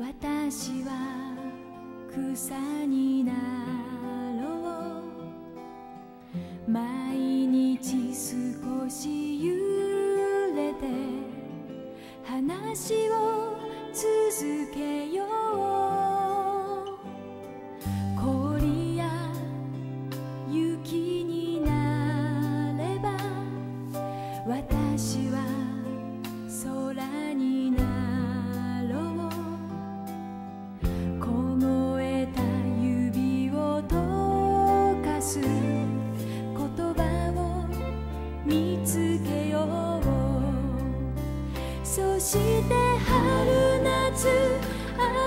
私は草になろう。毎日少し揺れて話を続けよう。そして春夏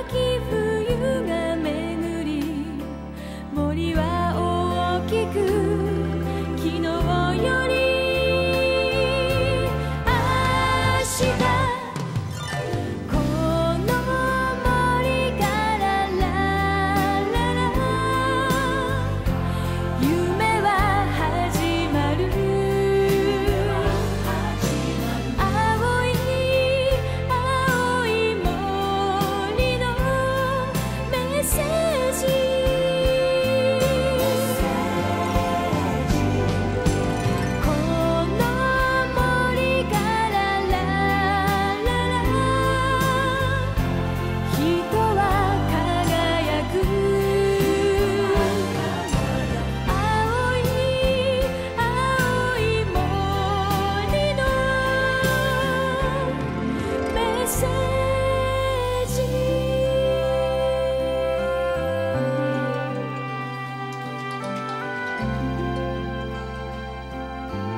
秋冬が巡り森は大きく